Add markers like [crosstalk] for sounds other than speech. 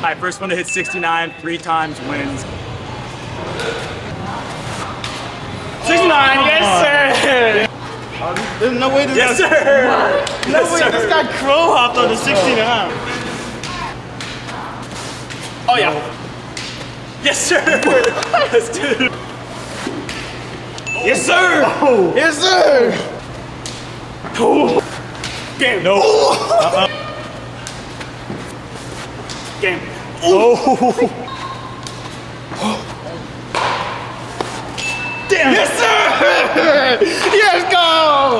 All right, first one to hit 69 three times wins. 69, yes, sir. Um, there's no way this Yes, guy, sir. no Yes, way sir. this guy crow hopped on the 69. Oh, yeah. Yes, sir. [laughs] Let's do it. Yes, sir. Yes, sir. Game. No. [laughs] Uh-uh. Game. Oh. [gasps] Damn. Yes, sir. [laughs] Yes, go.